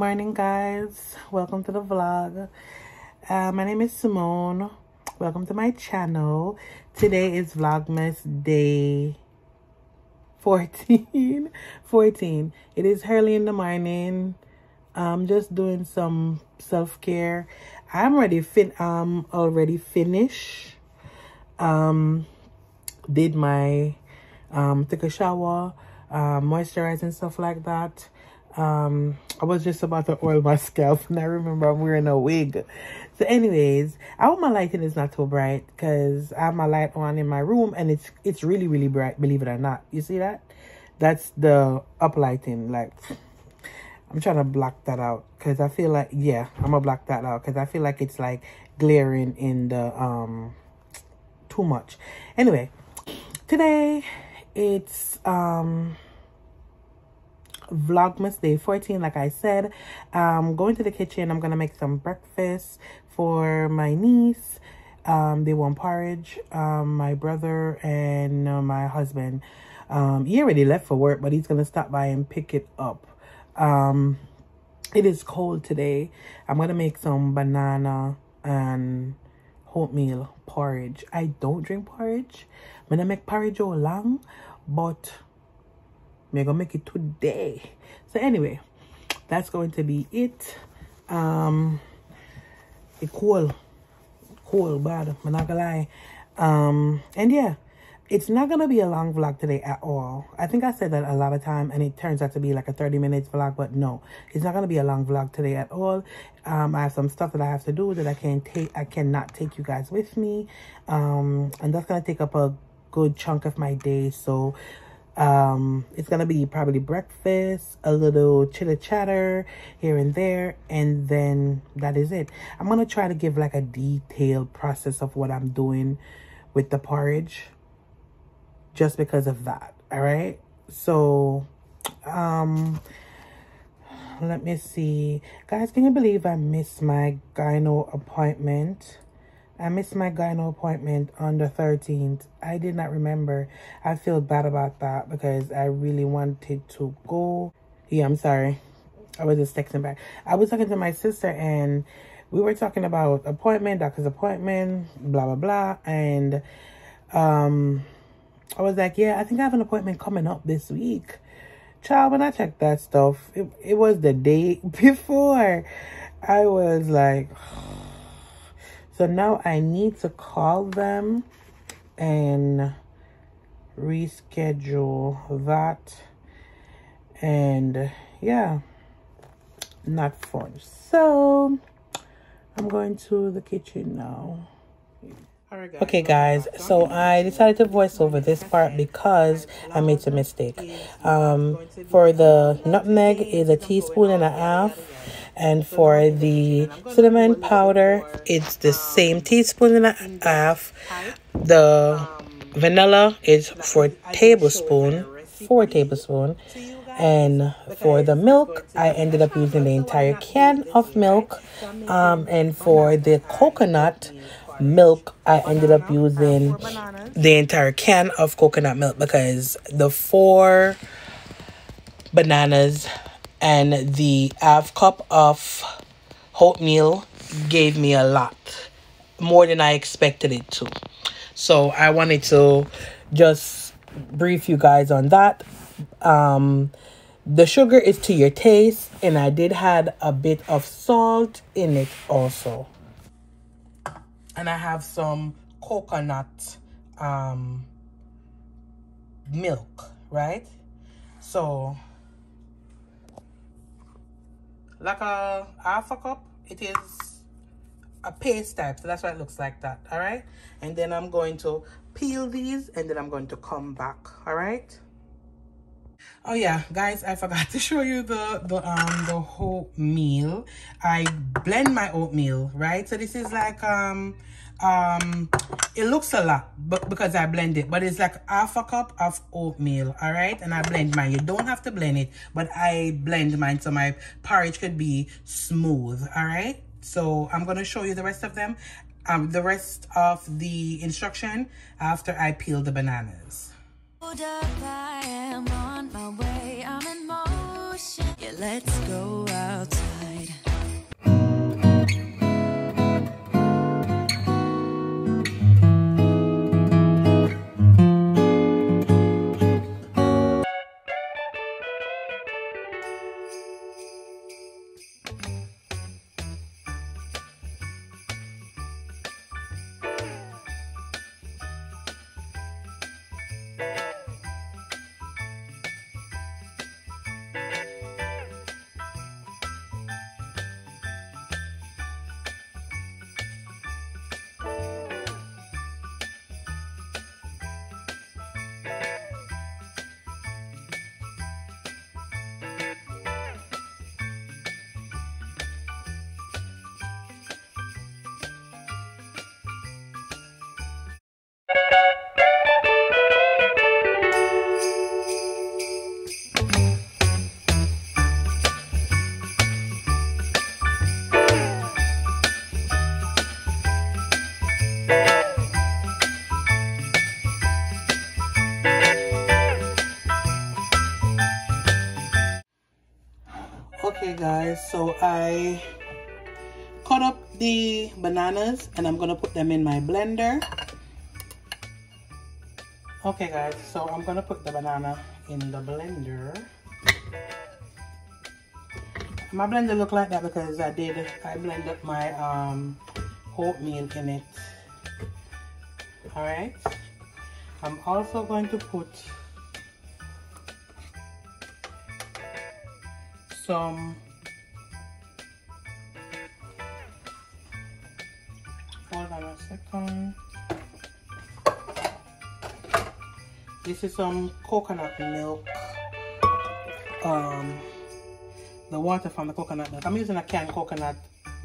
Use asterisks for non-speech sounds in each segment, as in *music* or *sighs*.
morning guys. Welcome to the vlog. Uh, my name is simone. Welcome to my channel. Today is vlogmas day 14 *laughs* 14 it is early in the morning. I'm just doing some self-care. I'm ready fin um already finished um did my um took a shower uh, moisturize and stuff like that um i was just about to oil my scalp *laughs* and i remember i'm wearing a wig. So anyways i hope my lighting is not too bright because i have my light on in my room and it's it's really really bright believe it or not. You see that? That's the up lighting like i'm trying to block that out because i feel like yeah i'm gonna block that out because i feel like it's like glaring in the um too much. Anyway today it's um vlogmas day 14 like i said. Um going to the kitchen i'm gonna make some breakfast for my niece um they want porridge um my brother and uh, my husband. Um he already left for work but he's gonna stop by and pick it up. Um it is cold today. I'm gonna make some banana and oatmeal porridge. I don't drink porridge. When gonna make porridge all long but I'm gonna make it today. So anyway, that's going to be it. Um, it cool, cool, bad. I'm not gonna lie. Um, and yeah, it's not gonna be a long vlog today at all. I think I said that a lot of time, and it turns out to be like a 30 minutes vlog, but no, it's not gonna be a long vlog today at all. Um, I have some stuff that I have to do that I can't take. I cannot take you guys with me. Um, and that's gonna take up a good chunk of my day. So um, it's gonna be probably breakfast, a little chitter chatter here and there, and then that is it. I'm gonna try to give like a detailed process of what I'm doing with the porridge just because of that. All right. So, um, let me see. Guys, can you believe I missed my gyno appointment? I missed my gyno appointment on the 13th. I did not remember. I feel bad about that because I really wanted to go. Yeah, I'm sorry. I was just texting back. I was talking to my sister and we were talking about appointment, doctor's appointment, blah, blah, blah. And um, I was like, yeah, I think I have an appointment coming up this week. Child, when I checked that stuff, it, it was the day *laughs* before. I was like... *sighs* So now I need to call them and reschedule that. And yeah, not fun. So I'm going to the kitchen now. Okay guys, so I decided to voice over this part because I made a mistake. Um, for the nutmeg is a teaspoon and a half and for the cinnamon powder, it's the same teaspoon and a half. The vanilla is four tablespoon, four tablespoon. And for the milk, I ended up using the entire can of milk. Um, and for the coconut milk, I ended up using the entire can of coconut milk because the four bananas and the half cup of oatmeal gave me a lot more than I expected it to. So I wanted to just brief you guys on that. Um, the sugar is to your taste and I did had a bit of salt in it also. And I have some coconut um, milk, right? So like a half a cup it is a paste type so that's why it looks like that all right and then i'm going to peel these and then i'm going to come back all right oh yeah guys i forgot to show you the the um the whole meal i blend my oatmeal right? So this is like um um it looks a lot but because i blend it but it's like half a cup of oatmeal all right? And i blend mine. You don't have to blend it but i blend mine so my porridge could be smooth all right? So i'm going to show you the rest of them um the rest of the instruction after i peel the bananas. Yeah, let's go outside. So i cut up the bananas and i'm gonna put them in my blender. Okay guys so i'm gonna put the banana in the blender. My blender look like that because i did i blend up my um oatmeal in it. All right i'm also going to put some this is some coconut milk. Um the water from the coconut milk. I'm using a canned coconut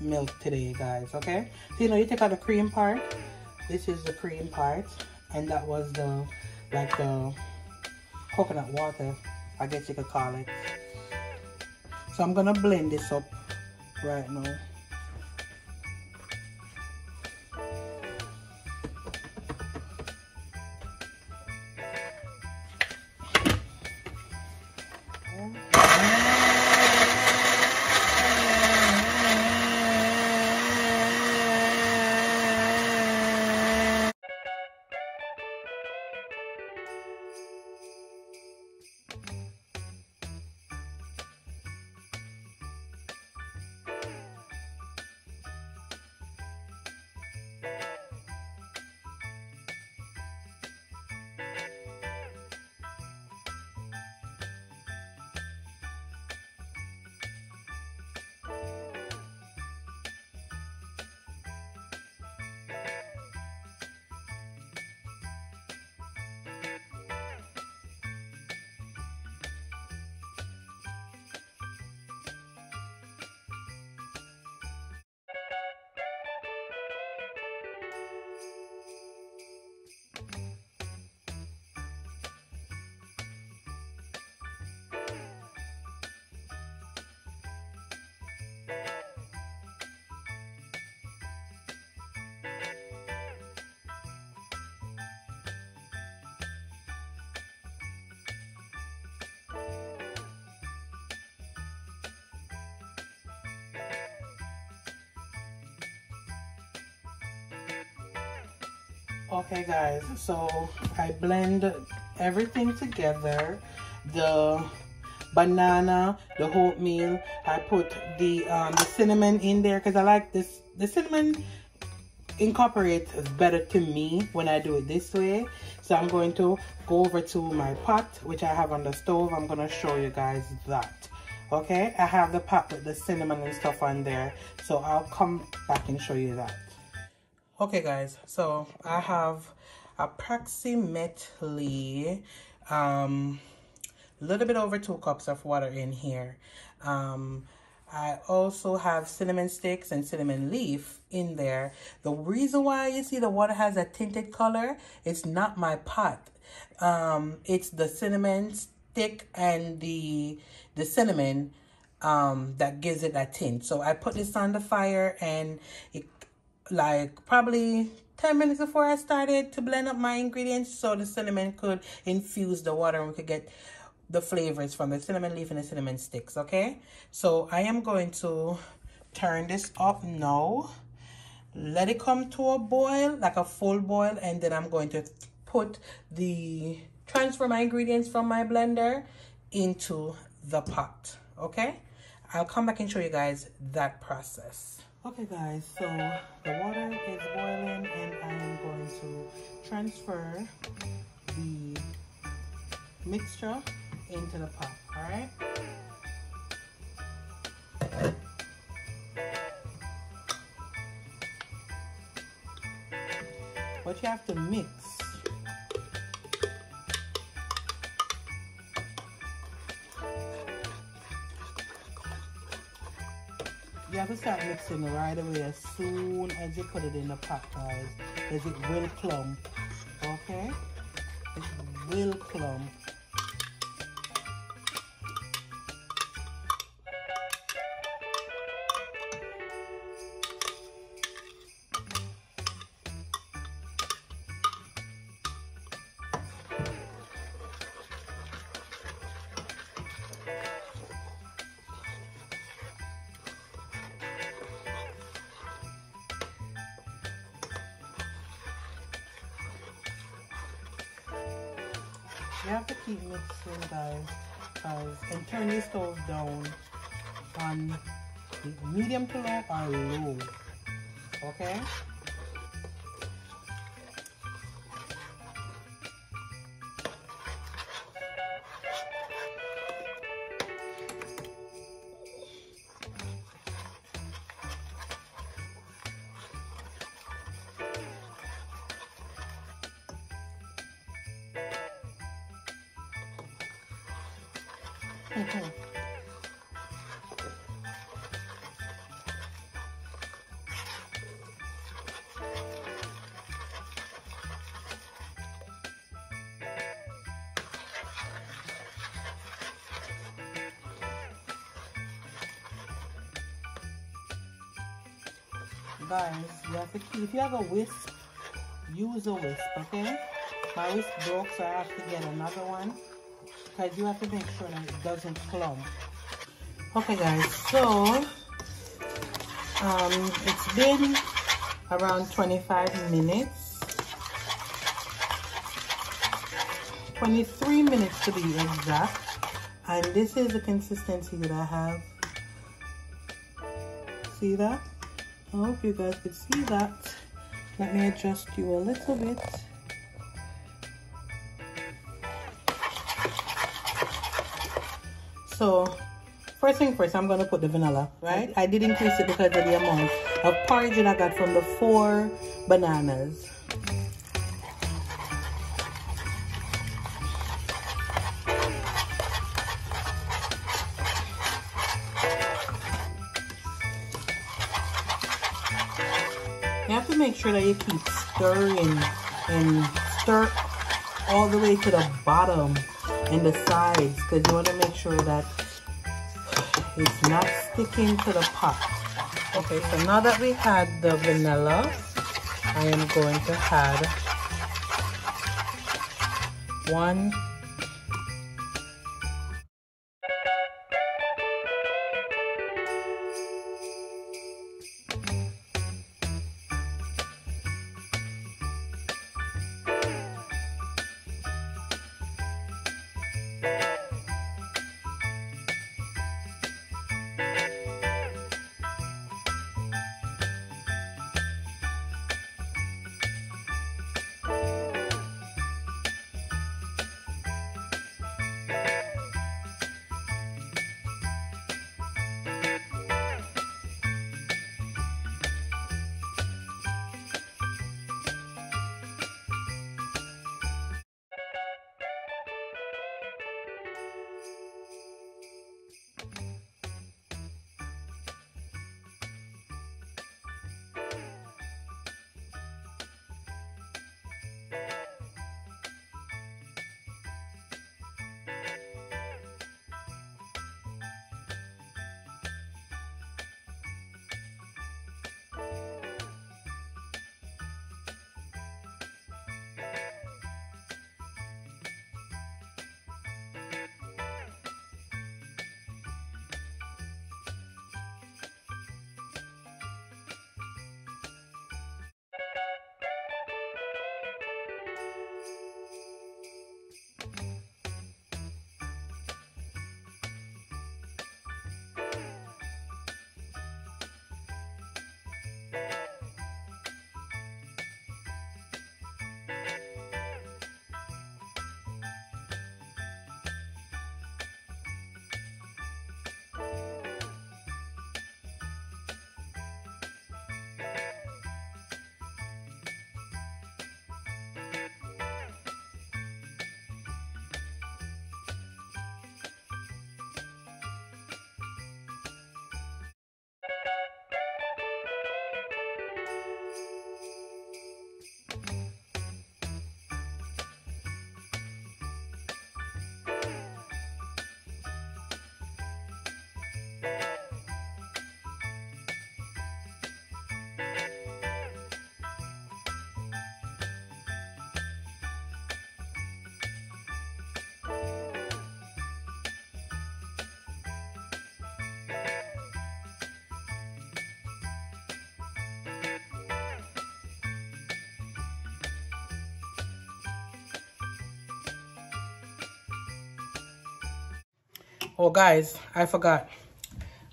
milk today guys okay? So you know you take out the cream part. This is the cream part. And that was the like the coconut water i guess you could call it. So I'm gonna blend this up right now. Okay guys so i blend everything together. The banana the oatmeal i put the um the cinnamon in there because i like this the cinnamon incorporates better to me when i do it this way. So i'm going to go over to my pot which i have on the stove. I'm going to show you guys that. Okay i have the pot with the cinnamon and stuff on there. So i'll come back and show you that okay guys so i have approximately um a little bit over two cups of water in here um I also have cinnamon sticks and cinnamon leaf in there. The reason why you see the water has a tinted color, it's not my pot. Um, it's the cinnamon stick and the the cinnamon um, that gives it that tint. So I put this on the fire and it like probably 10 minutes before I started to blend up my ingredients so the cinnamon could infuse the water and we could get the flavors from the cinnamon leaf and the cinnamon sticks, okay? So I am going to turn this up now. Let it come to a boil, like a full boil, and then I'm going to put the, transfer my ingredients from my blender into the pot, okay? I'll come back and show you guys that process. Okay guys, so the water is boiling and I am going to transfer the mixture into the pot, all right? But you have to mix. You have to start mixing right away as soon as you put it in the pot, guys, because it will clump, okay? It will clump. You have to keep mixing, guys, guys, and turn your stove down on medium to low or low. Okay? Guys, you have to keep, if you have a whisk, use a whisk, okay? My whisk broke, so I have to get another one because you have to make sure that it doesn't clump. Okay guys, so um, it's been around 25 minutes. 23 minutes to be exact. And this is the consistency that I have. See that? I hope you guys could see that. Let me adjust you a little bit. So, first thing first, I'm going to put the vanilla, right? I did increase it because of the amount of porridge that I got from the four bananas. You have to make sure that you keep stirring and stir all the way to the bottom and the sides because you want to make sure that it's not sticking to the pot. Okay, so now that we had the vanilla, I am going to add one Oh, guys, I forgot.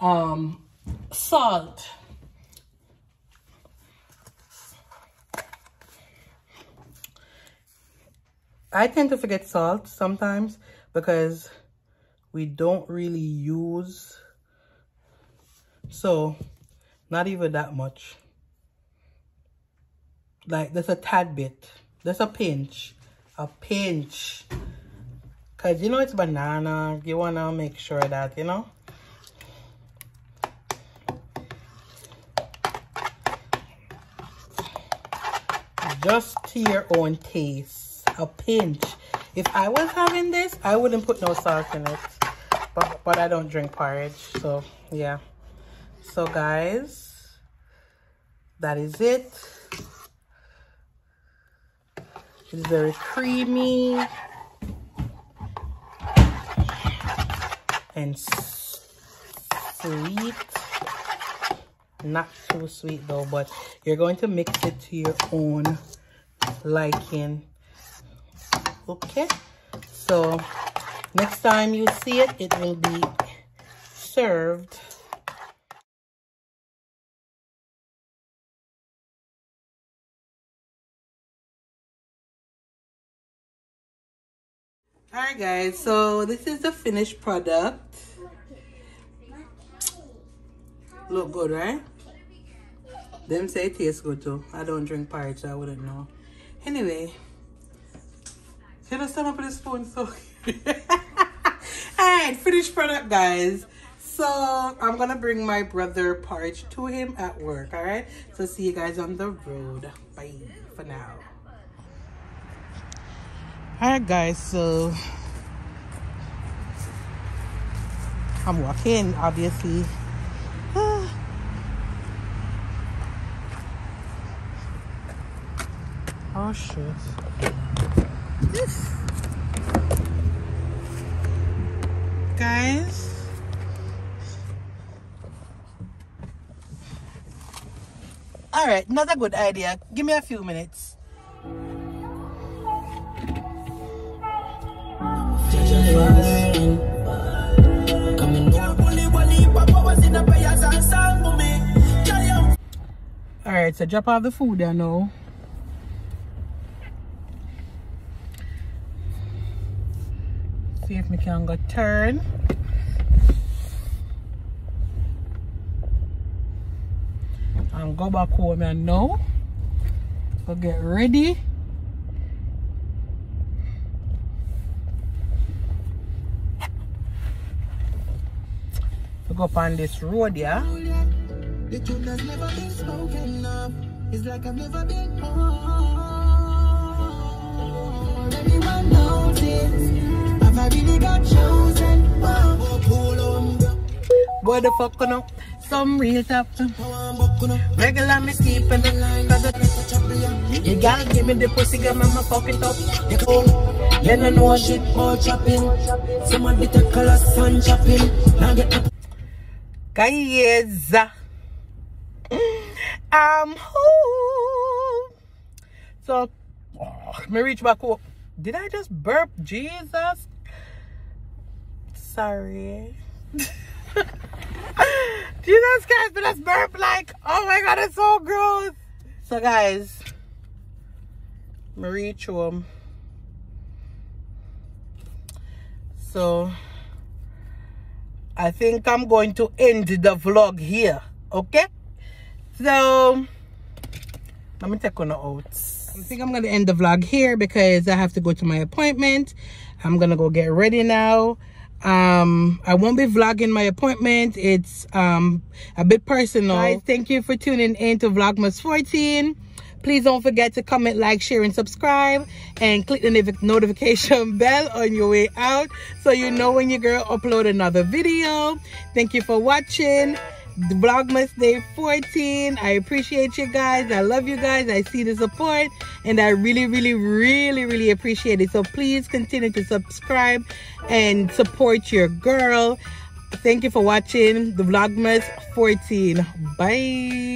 Um, salt. I tend to forget salt sometimes because we don't really use so not even that much like there's a tad bit there's a pinch a pinch because you know it's banana. You want to make sure that you know? Just to your own taste. A pinch. If i was having this i wouldn't put no salt in it. But but i don't drink porridge so yeah. So guys that is it. It's very creamy and sweet. Not too sweet though but you're going to mix it to your own liking. Okay? So next time you see it it will be served all right guys so this is the finished product. Look good right? Them say it tastes good too. I don't drink porridge so i wouldn't know. Anyway I stand up with a spoon? So *laughs* all right finished product guys. So i'm gonna bring my brother porridge to him at work all right so see you guys on the road. Bye for now all right guys so i'm walking obviously. Ah. Oh shit. Guys. All right not a good idea. Give me a few minutes all right so drop off the food there now see if we can go turn. And go back home and now go get ready go up on this road yeah The truth has never been spoken of. It's like I've never been. Everyone knows it. Have I really got chosen? Whoa, pull on, what the fuck know some real top Power, buck, you know. regular me sleeping you gotta give me the pussy girl mama fucking top You go, you don't know shit about chopping. Somebody take color sun chopping. Now get up. Guys I'm home. So oh, me reach back home. Did I just burp Jesus? Sorry. *laughs* Jesus Christ but that's burp like oh my god it's so gross. So guys me reach home. So I think I'm going to end the vlog here. Okay? So, let me take one out. I think I'm going to end the vlog here because I have to go to my appointment. I'm going to go get ready now. Um, I won't be vlogging my appointment. It's um a bit personal. Guys, thank you for tuning in to Vlogmas 14. Please don't forget to comment, like, share, and subscribe. And click the notification *laughs* bell on your way out so you know when your girl upload another video. Thank you for watching the Vlogmas Day 14. I appreciate you guys. I love you guys. I see the support. And I really, really, really, really appreciate it. So please continue to subscribe and support your girl. Thank you for watching the Vlogmas 14. Bye.